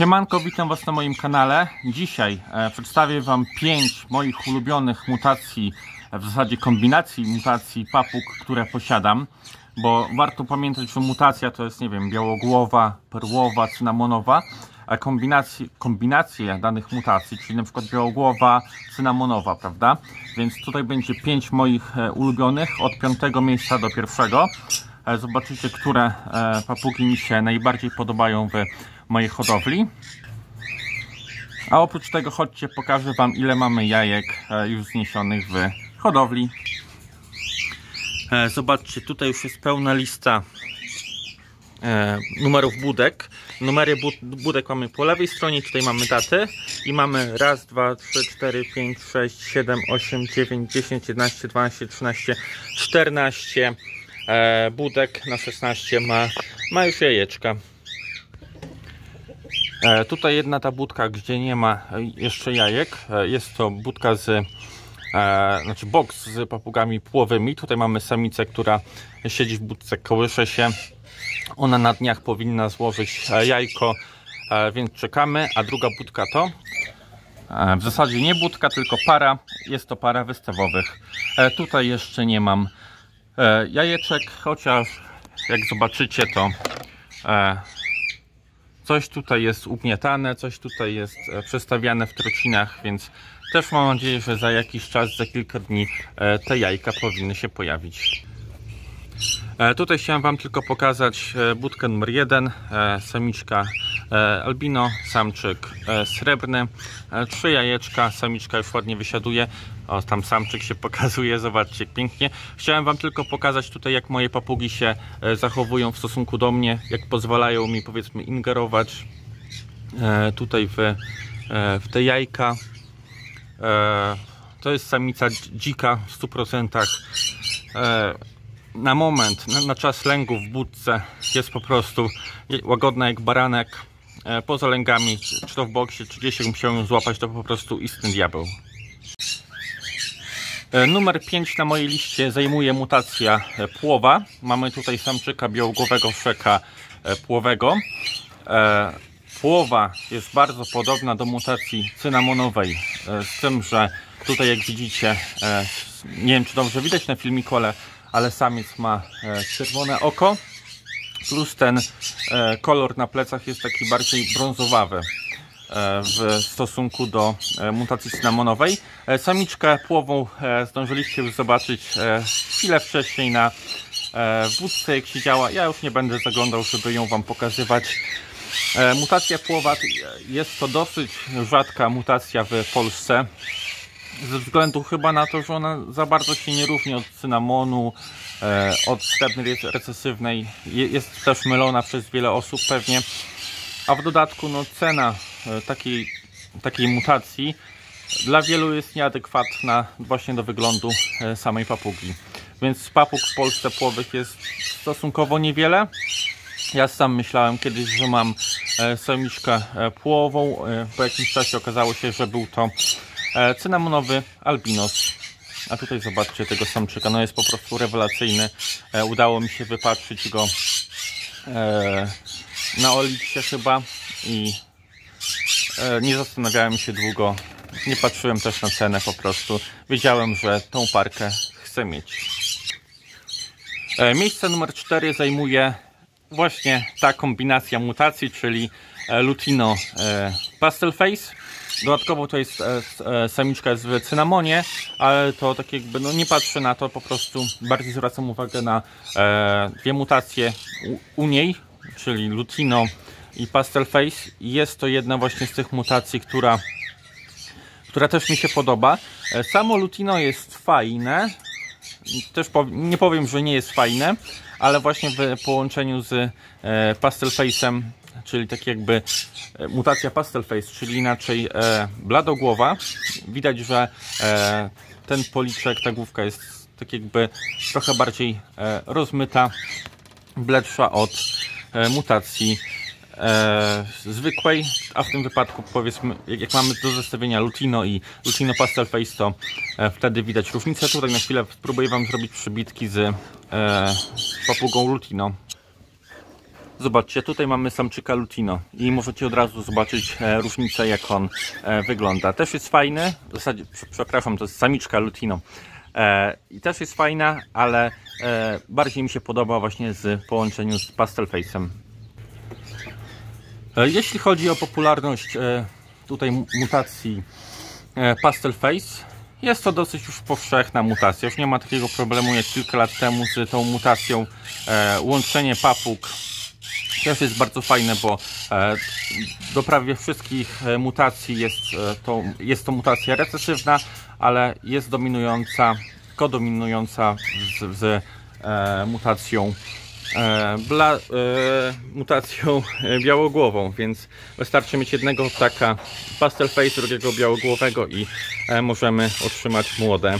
Siemanko, witam Was na moim kanale. Dzisiaj e, przedstawię Wam 5 moich ulubionych mutacji, e, w zasadzie kombinacji mutacji papug, które posiadam. Bo warto pamiętać, że mutacja to jest, nie wiem, białogłowa, perłowa, cynamonowa, a kombinacje, kombinacje danych mutacji, czyli na przykład białogłowa, cynamonowa, prawda? Więc tutaj będzie 5 moich e, ulubionych, od piątego miejsca do pierwszego. Zobaczycie, które e, papugi mi się najbardziej podobają w mojej hodowli. A oprócz tego chodźcie, pokażę Wam ile mamy jajek e, już zniesionych w hodowli. E, Zobaczcie, tutaj już jest pełna lista numerów budek. Numery bud budek mamy po lewej stronie, tutaj mamy daty i mamy raz, dwa, trzy, cztery, pięć, sześć, siedem, osiem, dziewięć, dziesięć, jedenaście, dwanaście, trzynaście, czternaście e, budek na 16 ma, ma już jajeczka. E, tutaj jedna ta budka, gdzie nie ma e, jeszcze jajek, e, jest to budka z, e, znaczy box z papugami płowymi. Tutaj mamy samicę, która siedzi w budce, kołysze się. Ona na dniach powinna złożyć e, jajko, e, więc czekamy. A druga budka to e, w zasadzie nie budka, tylko para. Jest to para wystawowych. E, tutaj jeszcze nie mam e, jajeczek, chociaż jak zobaczycie to e, coś tutaj jest ugniatane, coś tutaj jest e, przestawiane w trocinach, więc też mam nadzieję, że za jakiś czas, za kilka dni e, te jajka powinny się pojawić. E, Tutaj chciałem Wam tylko pokazać e, budkę numer 1, samiczka e, albino, samczyk e, srebrny, e, trzy jajeczka, samiczka już ładnie wysiaduje, o tam samczyk się pokazuje, zobaczcie pięknie. Chciałem Wam tylko pokazać tutaj jak moje papugi się e, zachowują w stosunku do mnie, jak pozwalają mi powiedzmy ingerować e, tutaj w, e, w te jajka. E, To jest samica dz- dzika w 100%. E, na moment, na, na czas lęgu w budce jest po prostu łagodna jak baranek. E, poza lęgami, czy to w boksie, czy gdzieś jak musiał ją złapać, to po prostu istny diabeł. E, Numer 5 na mojej liście zajmuje mutacja e, płowa. Mamy tutaj samczyka białogłowego szeka płowego. Płowa jest bardzo podobna do mutacji cynamonowej, z tym, że tutaj jak widzicie, nie wiem czy dobrze widać na filmiku, ale, ale samiec ma czerwone oko, plus ten e, kolor na plecach jest taki bardziej brązowawy e, w stosunku do e, mutacji cynamonowej. Samiczkę płową zdążyliście już zobaczyć chwilę wcześniej na wódce jak siedziała. Ja już nie będę zaglądał, żeby ją Wam pokazywać. Mutacja płowa jest to dosyć rzadka mutacja w Polsce. Ze względu chyba na to, że ona za bardzo się nie różni od cynamonu, e, od re- recesywnej. Je- Jest też mylona przez wiele osób pewnie. A w dodatku no, cena e, takiej, takiej mutacji dla wielu jest nieadekwatna właśnie do wyglądu e, samej papugi. Więc papug w Polsce płowych jest stosunkowo niewiele. Ja sam myślałem kiedyś, że mam e, samiczkę płową. Po jakimś czasie okazało się, że był to cynamonowy albinos. A tutaj zobaczcie tego samczyka, no jest po prostu rewelacyjny. E, Udało mi się wypatrzyć go e, na Oliksie chyba i e, nie zastanawiałem się długo. Nie patrzyłem też na cenę po prostu. Wiedziałem, że tą parkę chcę mieć. E, Miejsce numer 4 zajmuje właśnie ta kombinacja mutacji, czyli e, Lutino e, Pastel Face. Dodatkowo to jest e, samiczka jest w cynamonie, ale to tak jakby no nie patrzę na to, po prostu bardziej zwracam uwagę na e, dwie mutacje u, u niej, czyli Lutino i Pastel Face. Jest to jedna właśnie z tych mutacji, która która też mi się podoba. E, Samo Lutino jest fajne, też nie powiem, że nie jest fajne, ale właśnie w połączeniu z Pastel Face'em, czyli tak jakby e, mutacja Pastel Face, czyli inaczej e, bladogłowa, widać, że e, ten policzek, ta główka jest tak jakby trochę bardziej e, rozmyta, bledsza od e, mutacji e, zwykłej, a w tym wypadku powiedzmy, jak, jak mamy do zestawienia Lutino i Lutino Pastel Face, to e, wtedy widać różnicę. Tutaj na chwilę spróbuję Wam zrobić przybitki z, e, papugą Lutino. Zobaczcie, tutaj mamy samczyka Lutino i możecie od razu zobaczyć e, różnicę jak on e, wygląda. Też jest fajny, w zasadzie, przepraszam, to jest samiczka Lutino. E, I też jest fajna, ale bardziej mi się podoba właśnie z połączeniu z Pastel Face'em. Jeśli chodzi o popularność tutaj mutacji Pastel Face, jest to dosyć już powszechna mutacja. Już nie ma takiego problemu jak kilka lat temu z tą mutacją. Łączenie papug też jest bardzo fajne, bo do prawie wszystkich mutacji jest to, jest to mutacja recesywna, ale jest dominująca, kodominująca z, z mutacją e, bla, e, mutacją białogłową, więc wystarczy mieć jednego ptaka pastel face, drugiego białogłowego i e, możemy otrzymać młode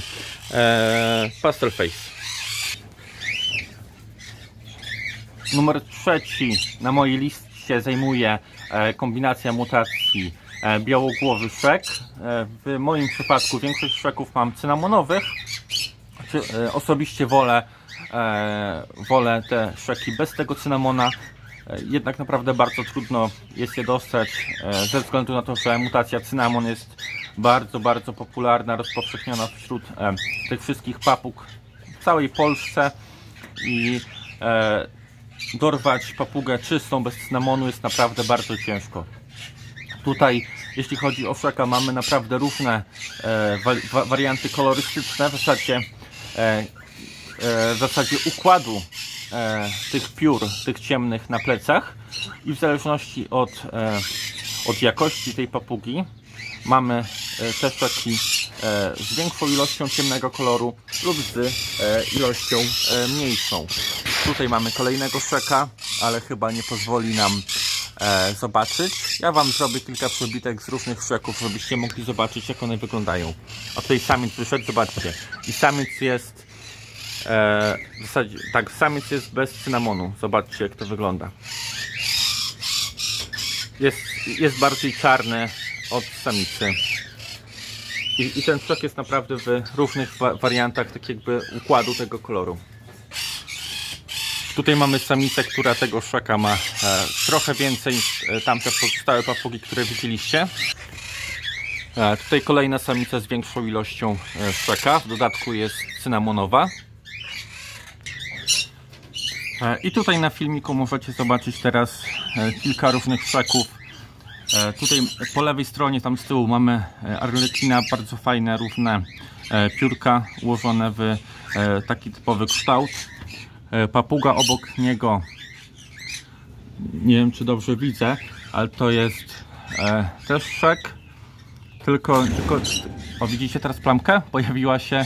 e, pastel face. Numer trzeci na mojej liście zajmuje e, kombinacja mutacji e, białogłowy szek. E, w moim przypadku większość szeków mam cynamonowych. E, osobiście wolę wolę te szeki bez tego cynamona. Jednak naprawdę bardzo trudno jest je dostać ze względu na to, że mutacja cynamon jest bardzo, bardzo popularna, rozpowszechniona wśród tych wszystkich papug w całej Polsce i dorwać papugę czystą bez cynamonu jest naprawdę bardzo ciężko. Tutaj, jeśli chodzi o szeka, mamy naprawdę różne warianty kolorystyczne. W zasadzie E, w zasadzie układu e, tych piór, tych ciemnych na plecach i w zależności od, e, od jakości tej papugi mamy też taki z większą ilością ciemnego koloru lub z ilością mniejszą. Tutaj mamy kolejnego szeka, ale chyba nie pozwoli nam zobaczyć. Ja Wam zrobię kilka przebitek z różnych szeków, żebyście mogli zobaczyć jak one wyglądają. A tutaj samiec wyszedł, zobaczcie. I samiec jest E, w zasadzie, tak, samiec jest bez cynamonu. Zobaczcie jak to wygląda. Jest, jest bardziej czarny od samicy. I, I, ten sok jest naprawdę w różnych wa wariantach tak jakby układu tego koloru. Tutaj mamy samicę, która tego szaka ma e, trochę więcej niż e, tamte pozostałe papugi, które widzieliście. E, tutaj kolejna samica z większą ilością szaka. W dodatku jest cynamonowa. I tutaj na filmiku możecie zobaczyć teraz kilka różnych szeków. E, tutaj po lewej stronie, tam z tyłu mamy arlekina, bardzo fajne, równe piórka ułożone w taki typowy kształt. Papuga obok niego, nie wiem czy dobrze widzę, ale to jest też szek. Tylko, tylko o, widzicie teraz plamkę? Pojawiła się,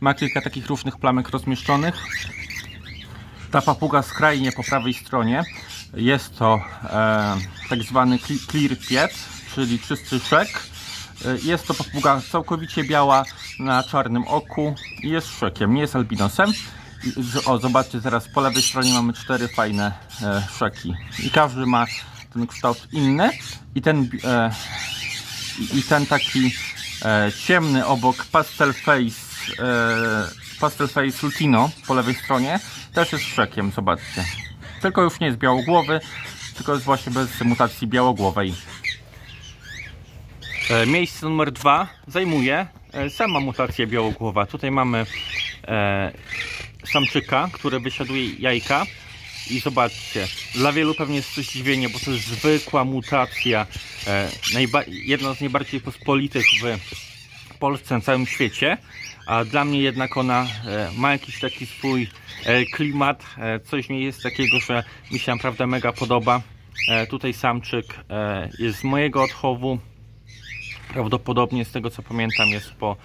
ma kilka takich różnych plamek rozmieszczonych. Ta papuga skrajnie po prawej stronie jest to e, tak zwany clear piet, czyli czysty szek. E, jest to papuga całkowicie biała na czarnym oku i jest szekiem, nie jest albinosem. O, zobaczcie, teraz po lewej stronie mamy cztery fajne e, i każdy ma ten kształt inny i ten, e, i ten taki e, ciemny obok pastel face e, pastel face lutino po lewej stronie też jest szekiem, zobaczcie. Tylko już nie jest białogłowy, tylko jest właśnie bez mutacji białogłowej. E, miejsce numer dwa zajmuje e, sama mutacja białogłowa. Tutaj mamy samczyka, który wysiaduje jajka. I zobaczcie, dla wielu pewnie jest to zdziwienie, bo to jest zwykła mutacja, e, jedna z najbardziej pospolitych w Polsce, na całym świecie a dla mnie jednak ona e, ma jakiś taki swój e, klimat, coś mi jest takiego, że mi się naprawdę mega podoba. Tutaj samczyk jest z mojego odchowu, prawdopodobnie z tego co pamiętam jest po,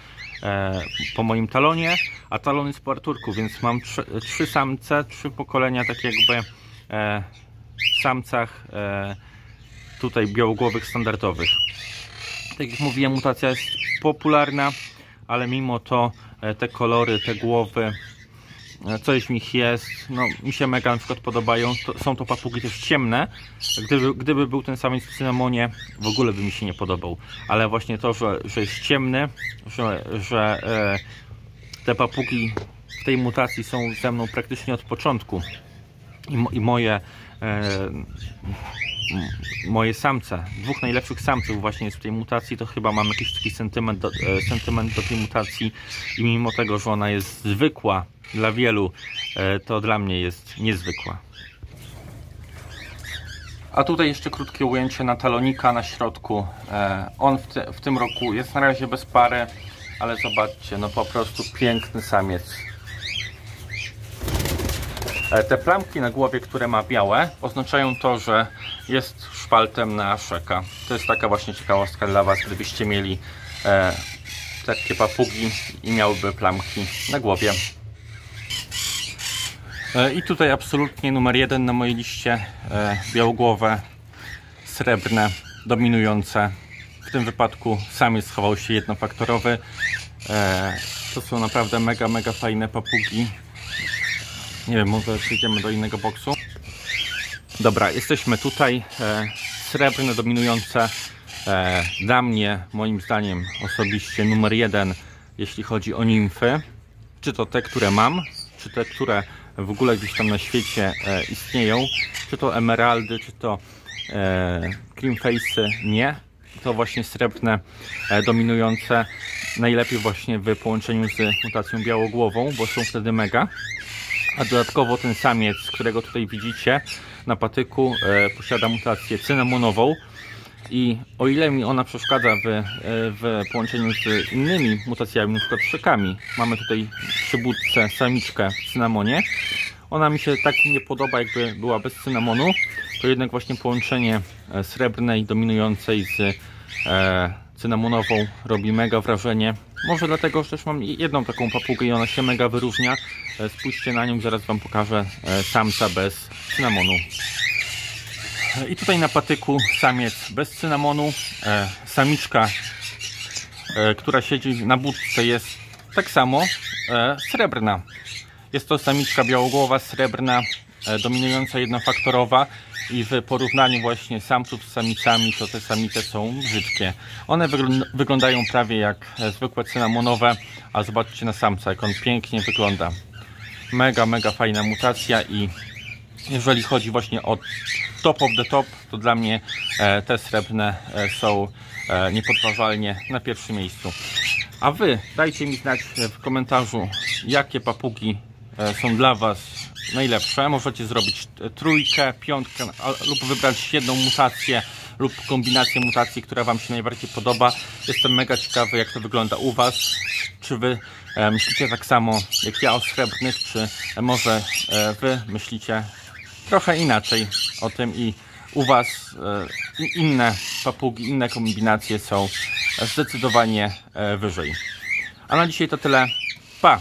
po moim talonie, a talon jest po Arturku, więc mam trzy, trzy samce, trzy pokolenia tak jakby w samcach tutaj białogłowych standardowych. Tak jak mówiłem, mutacja jest popularna ale mimo to e, te kolory, te głowy, e, coś w nich jest, no mi się mega na przykład podobają, to, są to papugi też ciemne, gdyby, gdyby był ten sam w cynamonie, w ogóle by mi się nie podobał, ale właśnie to, że, że jest ciemny, że, że e, te papugi w tej mutacji są ze mną praktycznie od początku. I, mo, i moje m, moje samce, dwóch najlepszych samców właśnie jest w tej mutacji, to chyba mam jakiś taki sentyment do, e, sentyment do tej mutacji. I mimo tego, że ona jest zwykła dla wielu, e, to dla mnie jest niezwykła. A tutaj jeszcze krótkie ujęcie na talonika na środku. E, on w, te, w tym roku jest na razie bez pary, ale zobaczcie, no po prostu piękny samiec. E, Te plamki na głowie, które ma białe, oznaczają to, że jest szpaltem na szeka. To jest taka właśnie ciekawostka dla Was, gdybyście mieli e, takie papugi i miałyby plamki na głowie. E, I tutaj absolutnie numer jeden na mojej liście e, białogłowe, srebrne, dominujące. W tym wypadku samiec schował się jednofaktorowy. E, to są naprawdę mega, mega fajne papugi. Nie wiem, może przejdziemy do innego boksu. Dobra, jesteśmy tutaj. Srebrne, dominujące. Dla mnie, moim zdaniem, osobiście numer jeden, jeśli chodzi o nimfy. Czy to te, które mam, czy te, które w ogóle gdzieś tam na świecie e, istnieją. Czy to emeraldy, czy to e, cream face'y, nie. To właśnie srebrne, e, dominujące. Najlepiej właśnie w połączeniu z mutacją białogłową, bo są wtedy mega. A dodatkowo ten samiec, którego tutaj widzicie na patyku, posiada mutację cynamonową. I o ile mi ona przeszkadza w, e, w połączeniu z innymi mutacjami, przykład szekami, mamy tutaj przy budce samiczkę w cynamonie, ona mi się tak nie podoba, jakby była bez cynamonu, to jednak właśnie połączenie e, srebrnej, dominującej z e, cynamonową robi mega wrażenie. Może dlatego, że też mam jedną taką papugę i ona się mega wyróżnia. E, Spójrzcie na nią, zaraz Wam pokażę samca bez cynamonu. I tutaj na patyku samiec bez cynamonu, e, samiczka, e, która siedzi na budce jest tak samo e, srebrna. Jest to samiczka białogłowa, srebrna, dominująca jednofaktorowa i w porównaniu właśnie samców z samicami, to te samice są brzydkie. One wyglą- wyglądają prawie jak zwykłe cynamonowe, a zobaczcie na samca, jak on pięknie wygląda. Mega, mega fajna mutacja i jeżeli chodzi właśnie o top of the top, to dla mnie e, te srebrne e, są e, niepodważalnie na pierwszym miejscu. A Wy dajcie mi znać w komentarzu, jakie papugi są dla Was najlepsze. Możecie zrobić trójkę, piątkę lub wybrać jedną mutację lub kombinację mutacji, która Wam się najbardziej podoba. Jestem mega ciekawy, jak to wygląda u Was. Czy Wy myślicie tak samo jak ja o srebrnych, czy może Wy myślicie trochę inaczej o tym i u Was e, inne papugi, inne kombinacje są zdecydowanie e, wyżej. A na dzisiaj to tyle. Pa!